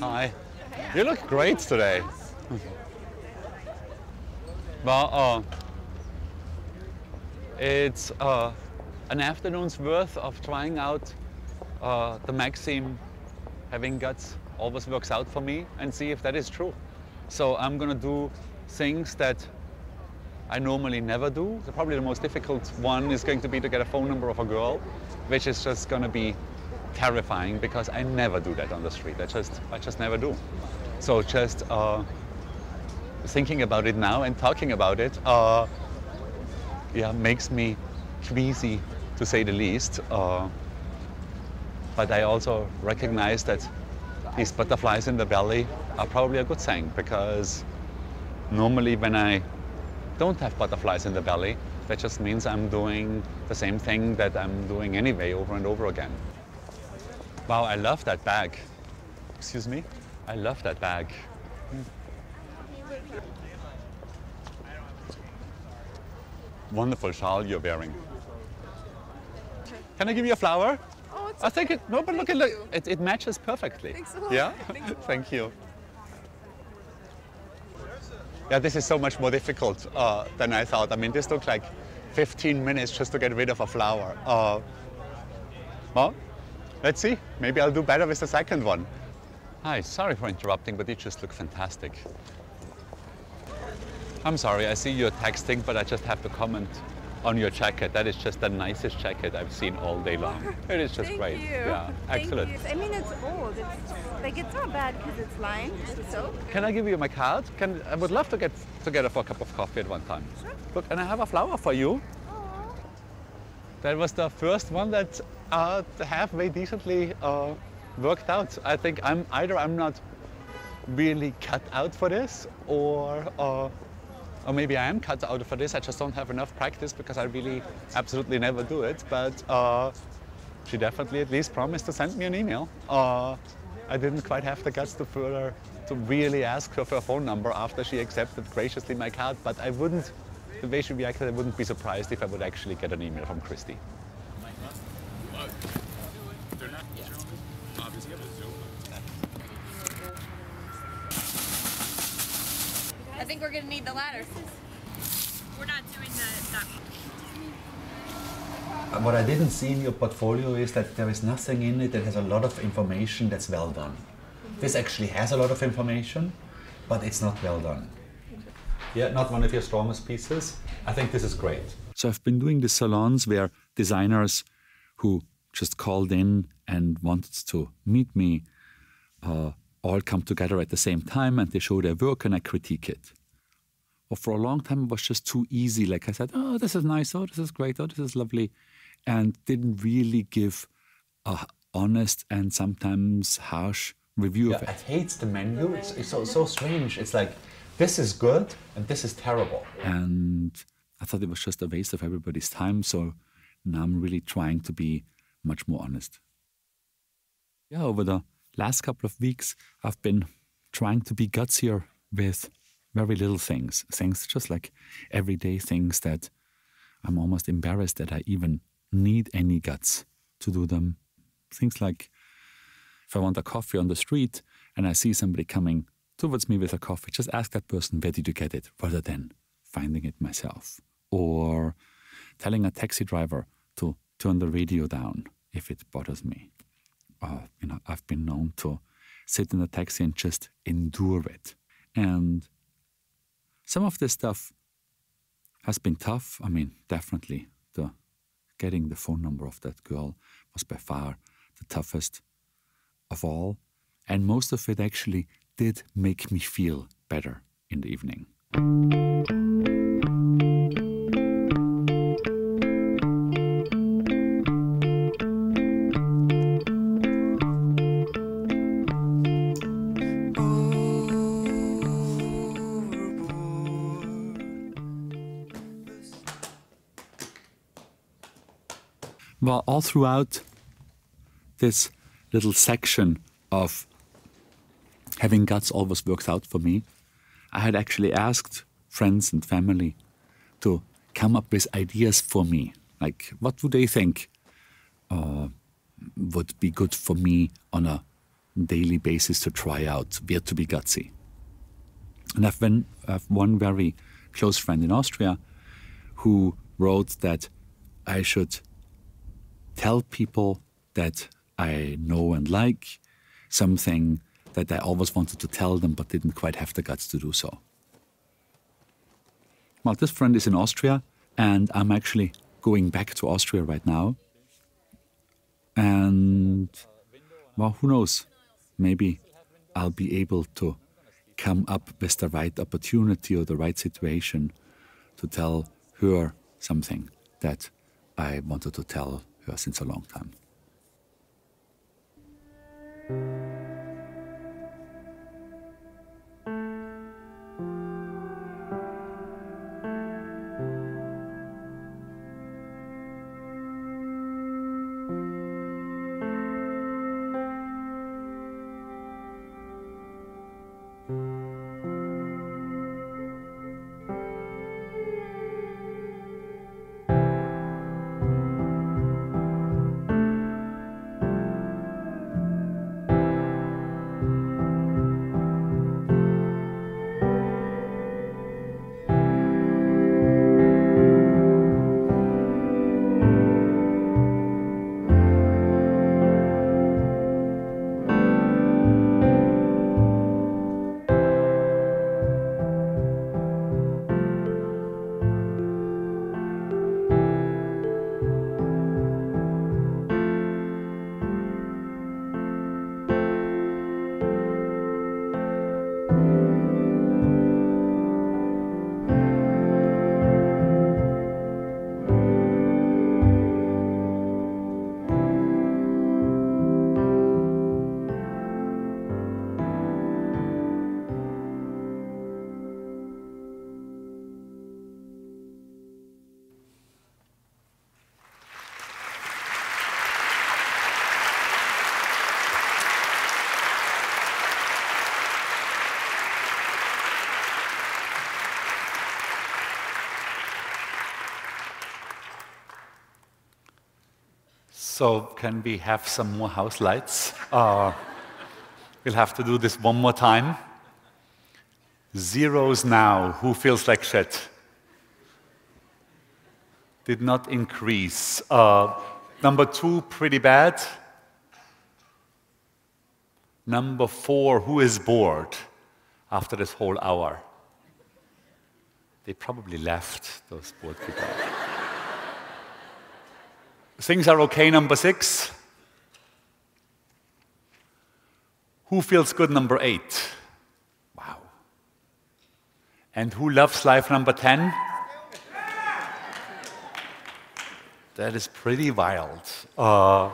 Hi. You look great today. well, uh, it's uh, an afternoon's worth of trying out uh, the maxim, having guts always works out for me, and see if that is true. So I'm gonna do things that I normally never do. So probably the most difficult one is going to be to get a phone number of a girl, which is just gonna be terrifying because I never do that on the street. I just, I just never do. So just uh, thinking about it now and talking about it, uh, yeah, makes me queasy to say the least. Uh, but I also recognize that these butterflies in the belly are probably a good thing because normally when I don't have butterflies in the belly, that just means I'm doing the same thing that I'm doing anyway over and over again. Wow, I love that bag. Excuse me? I love that bag. Wonderful shawl you're wearing. Can I give you a flower? Oh, it's I think it, no, but look, at look, it, it matches perfectly. Thanks a lot. Yeah? Thank you. Thank you. Yeah, this is so much more difficult uh, than I thought. I mean, this took like 15 minutes just to get rid of a flower. Uh, well, let's see. Maybe I'll do better with the second one. Hi, sorry for interrupting, but you just look fantastic. I'm sorry, I see you're texting, but I just have to comment on your jacket. That is just the nicest jacket I've seen all day long. It is just Thank great. you. Yeah, Thank excellent. you. I mean, it's old. It's like it's not bad because it's lined with soap. Can I give you my card? Can I would love to get together for a cup of coffee at one time. Look, and I have a flower for you. That was the first one that uh, halfway decently uh, worked out. I think I'm either I'm not really cut out for this, or uh, or maybe I am cut out for this. I just don't have enough practice because I really absolutely never do it. But uh, she definitely at least promised to send me an email. Uh, I didn't quite have the guts to further to really ask her for a phone number after she accepted graciously my card. But I wouldn't, the way she reacted, I wouldn't be surprised if I would actually get an email from Christy. We're gonna need the ladder. We're not doing the, that. What I didn't see in your portfolio is that there is nothing in it that has a lot of information that's well done. This actually has a lot of information, but it's not well done. Yeah, not one of your strongest pieces. I think this is great. So I've been doing the salons where designers who just called in and wanted to meet me uh, all come together at the same time and they show their work and I critique it. Or for a long time it was just too easy. Like I said, oh, this is nice, oh, this is great, oh, this is lovely, and didn't really give a honest and sometimes harsh review Yeah, of it. I hate the menu. It's, it's so, so strange. It's like, this is good and this is terrible. and I thought it was just a waste of everybody's time. So now I'm really trying to be much more honest. Yeah, over the last couple of weeks, I've been trying to be gutsier with very little things, things just like everyday things that I'm almost embarrassed that I even need any guts to do them. Things like if I want a coffee on the street and I see somebody coming towards me with a coffee, just ask that person, where did you get it, rather than finding it myself. Or telling a taxi driver to turn the radio down if it bothers me. Uh, you know, I've been known to sit in a taxi and just endure it. And some of this stuff has been tough. I mean, definitely the getting the phone number of that girl was by far the toughest of all. And most of it actually did make me feel better in the evening. Well, all throughout this little section of having guts always works out for me, I had actually asked friends and family to come up with ideas for me. Like, what would they think uh, would be good for me on a daily basis to try out, where to be gutsy? And I've, been, I've one very close friend in Austria who wrote that I should tell people that I know and like something that I always wanted to tell them but didn't quite have the guts to do so. Well, this friend is in Austria, and I'm actually going back to Austria right now. And, well, who knows? Maybe I'll be able to come up with the right opportunity or the right situation to tell her something that I wanted to tell since a long time. So can we have some more house lights? Uh, we'll have to do this one more time. Zeros now. Who feels like shit? Did not increase. Uh, number two, pretty bad. Number four, who is bored after this whole hour? They probably left, those bored people. Things are okay, number six. Who feels good, number eight? Wow. And who loves life, number 10? That is pretty wild. Uh,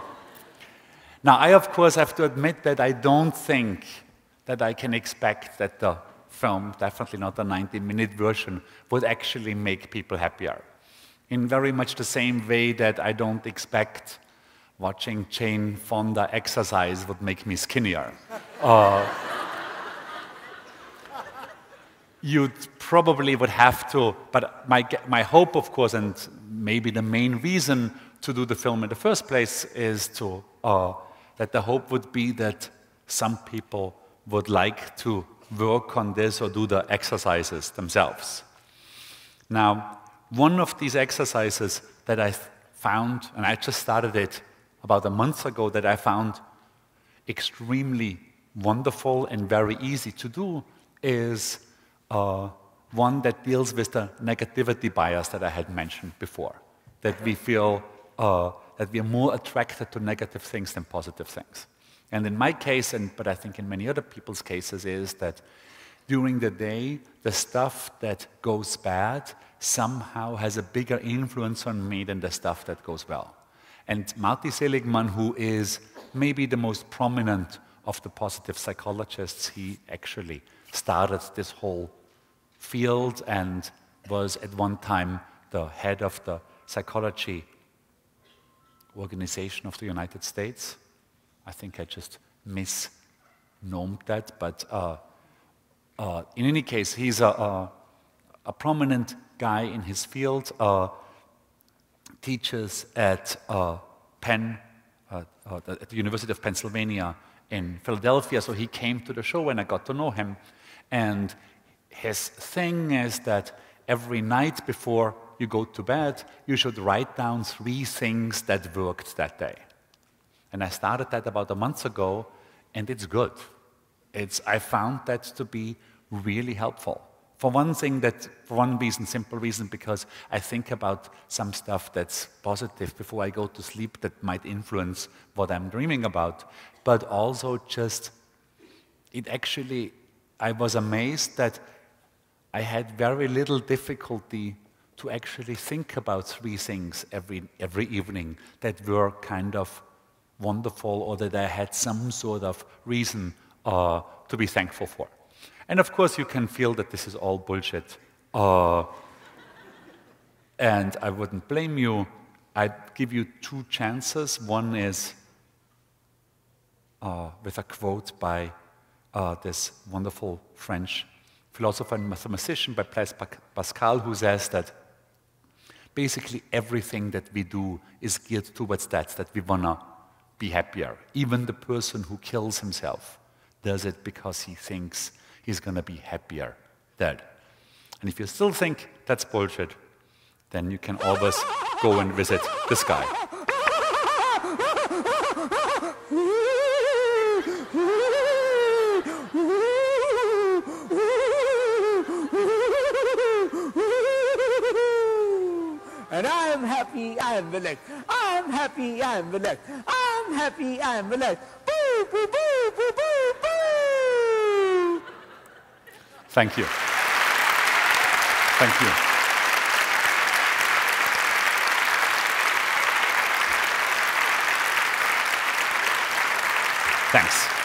now, I, of course, have to admit that I don't think that I can expect that the film, definitely not the 90 minute version, would actually make people happier in very much the same way that I don't expect watching Jane Fonda exercise would make me skinnier. Uh, you probably would have to, but my, my hope, of course, and maybe the main reason to do the film in the first place is to, uh, that the hope would be that some people would like to work on this or do the exercises themselves. Now, one of these exercises that I found, and I just started it about a month ago, that I found extremely wonderful and very easy to do is uh, one that deals with the negativity bias that I had mentioned before. That we feel uh, that we are more attracted to negative things than positive things. And in my case, and but I think in many other people's cases, is that during the day, the stuff that goes bad somehow has a bigger influence on me than the stuff that goes well. And Marty Seligman, who is maybe the most prominent of the positive psychologists, he actually started this whole field and was at one time the head of the psychology organization of the United States. I think I just known that, but uh, uh, in any case, he's a, a, a, prominent guy in his field, uh, teaches at uh, Penn, uh, uh, at the University of Pennsylvania in Philadelphia, so he came to the show and I got to know him. And his thing is that every night before you go to bed, you should write down three things that worked that day. And I started that about a month ago, and it's good. It's, I found that to be really helpful. For one thing, that for one reason, simple reason, because I think about some stuff that's positive before I go to sleep that might influence what I'm dreaming about. But also just, it actually, I was amazed that I had very little difficulty to actually think about three things every, every evening that were kind of wonderful or that I had some sort of reason uh, to be thankful for. And of course, you can feel that this is all bullshit. Uh, and I wouldn't blame you. I'd give you two chances. One is uh, with a quote by uh, this wonderful French philosopher and mathematician by Blaise Pascal, who says that basically everything that we do is geared towards that, that we want to be happier. Even the person who kills himself does it because he thinks he's going to be happier dead. And if you still think that's bullshit, then you can always go and visit this guy. And I am happy, I am relaxed. I am happy, I am relaxed. I am happy, I am relaxed. Boo, boo, boo, boo. Thank you. Thank you. Thanks.